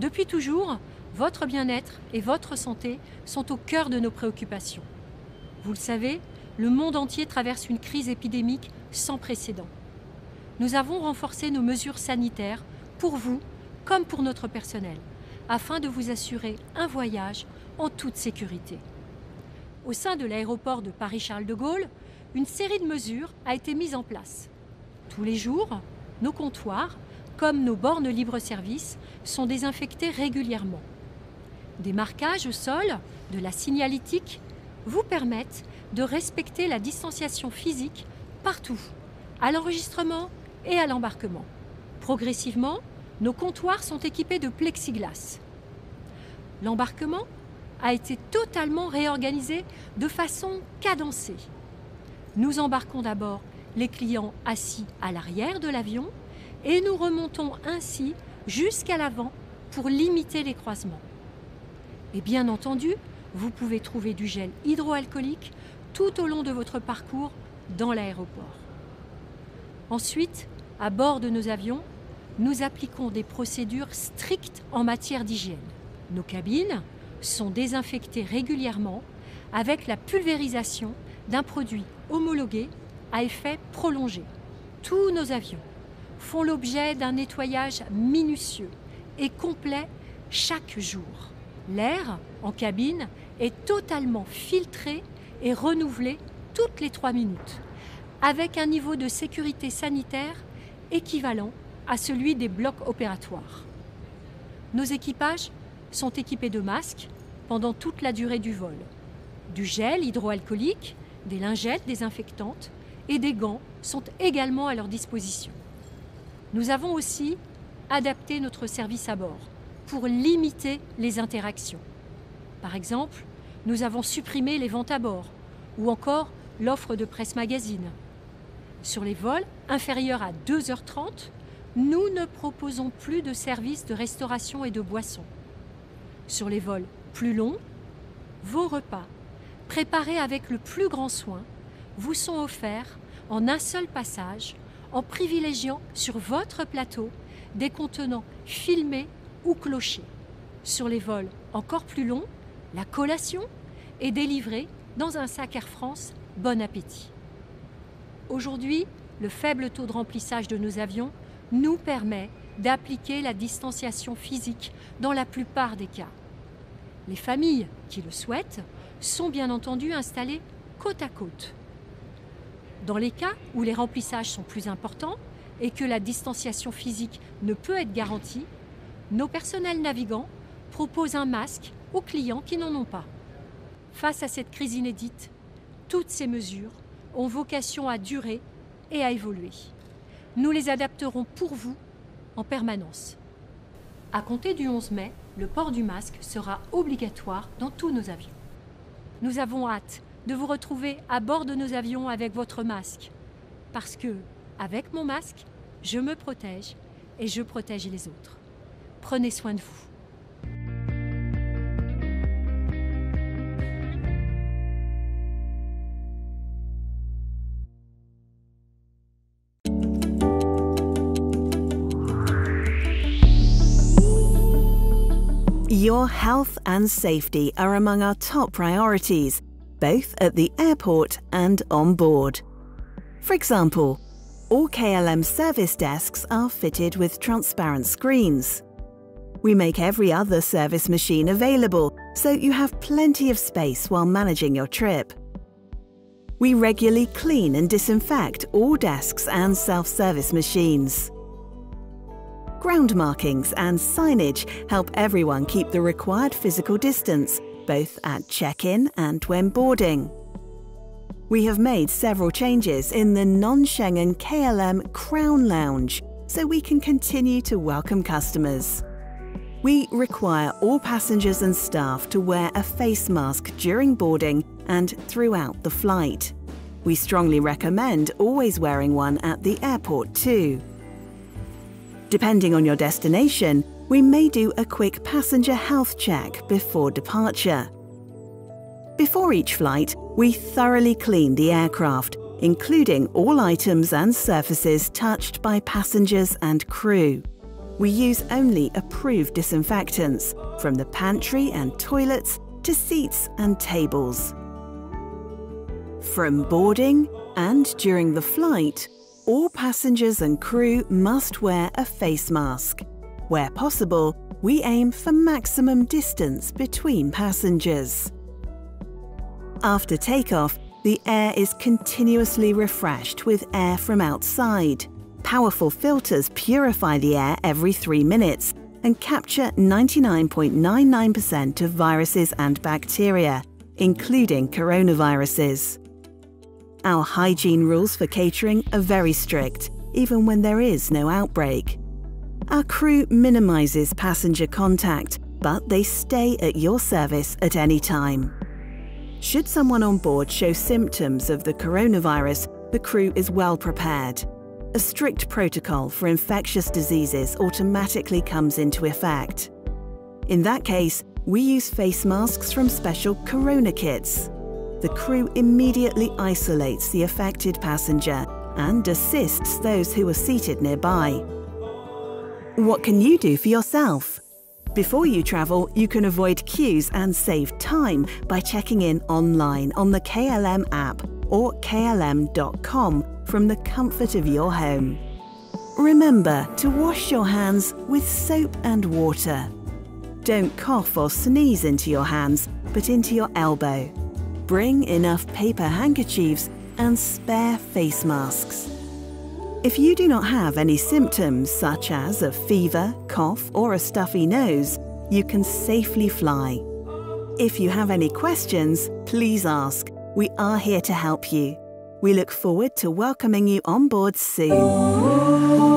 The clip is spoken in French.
Depuis toujours, votre bien-être et votre santé sont au cœur de nos préoccupations. Vous le savez, le monde entier traverse une crise épidémique sans précédent. Nous avons renforcé nos mesures sanitaires pour vous comme pour notre personnel, afin de vous assurer un voyage en toute sécurité. Au sein de l'aéroport de Paris-Charles de Gaulle, une série de mesures a été mise en place. Tous les jours, nos comptoirs, comme nos bornes libre-service, sont désinfectés régulièrement. Des marquages au sol, de la signalétique, vous permettent de respecter la distanciation physique partout, à l'enregistrement et à l'embarquement. Progressivement, nos comptoirs sont équipés de plexiglas. L'embarquement a été totalement réorganisé de façon cadencée. Nous embarquons d'abord les clients assis à l'arrière de l'avion et nous remontons ainsi jusqu'à l'avant pour limiter les croisements. Et bien entendu, vous pouvez trouver du gel hydroalcoolique tout au long de votre parcours dans l'aéroport. Ensuite, à bord de nos avions, nous appliquons des procédures strictes en matière d'hygiène. Nos cabines sont désinfectées régulièrement avec la pulvérisation d'un produit homologué à effet prolongé. Tous nos avions font l'objet d'un nettoyage minutieux et complet chaque jour. L'air en cabine est totalement filtré et renouvelé toutes les trois minutes, avec un niveau de sécurité sanitaire équivalent à celui des blocs opératoires. Nos équipages sont équipés de masques pendant toute la durée du vol, du gel hydroalcoolique, des lingettes désinfectantes et des gants sont également à leur disposition. Nous avons aussi adapté notre service à bord pour limiter les interactions. Par exemple, nous avons supprimé les ventes à bord ou encore l'offre de presse magazine. Sur les vols inférieurs à 2h30, nous ne proposons plus de services de restauration et de boissons. Sur les vols plus longs, vos repas, préparés avec le plus grand soin, vous sont offerts en un seul passage en privilégiant sur votre plateau des contenants filmés ou clochés. Sur les vols encore plus longs, la collation est délivrée dans un sac Air France Bon Appétit. Aujourd'hui, le faible taux de remplissage de nos avions nous permet d'appliquer la distanciation physique dans la plupart des cas. Les familles qui le souhaitent sont bien entendu installées côte à côte. Dans les cas où les remplissages sont plus importants et que la distanciation physique ne peut être garantie, nos personnels navigants proposent un masque aux clients qui n'en ont pas. Face à cette crise inédite, toutes ces mesures ont vocation à durer et à évoluer. Nous les adapterons pour vous en permanence. À compter du 11 mai, le port du masque sera obligatoire dans tous nos avions. Nous avons hâte de vous retrouver à bord de nos avions avec votre masque. Parce que, avec mon masque, je me protège et je protège les autres. Prenez soin de vous. Your health and safety are among our top priorities, both at the airport and on board. For example, all KLM service desks are fitted with transparent screens. We make every other service machine available, so you have plenty of space while managing your trip. We regularly clean and disinfect all desks and self-service machines. Ground markings and signage help everyone keep the required physical distance, both at check-in and when boarding. We have made several changes in the non-Schengen KLM Crown Lounge so we can continue to welcome customers. We require all passengers and staff to wear a face mask during boarding and throughout the flight. We strongly recommend always wearing one at the airport too. Depending on your destination, we may do a quick passenger health check before departure. Before each flight, we thoroughly clean the aircraft, including all items and surfaces touched by passengers and crew. We use only approved disinfectants, from the pantry and toilets to seats and tables. From boarding and during the flight, all passengers and crew must wear a face mask. Where possible, we aim for maximum distance between passengers. After takeoff, the air is continuously refreshed with air from outside. Powerful filters purify the air every three minutes and capture 99.99% of viruses and bacteria, including coronaviruses. Our hygiene rules for catering are very strict, even when there is no outbreak. Our crew minimises passenger contact, but they stay at your service at any time. Should someone on board show symptoms of the coronavirus, the crew is well prepared. A strict protocol for infectious diseases automatically comes into effect. In that case, we use face masks from special corona kits the crew immediately isolates the affected passenger and assists those who are seated nearby. What can you do for yourself? Before you travel, you can avoid queues and save time by checking in online on the KLM app or klm.com from the comfort of your home. Remember to wash your hands with soap and water. Don't cough or sneeze into your hands, but into your elbow. Bring enough paper handkerchiefs and spare face masks. If you do not have any symptoms such as a fever, cough or a stuffy nose, you can safely fly. If you have any questions, please ask. We are here to help you. We look forward to welcoming you on board soon.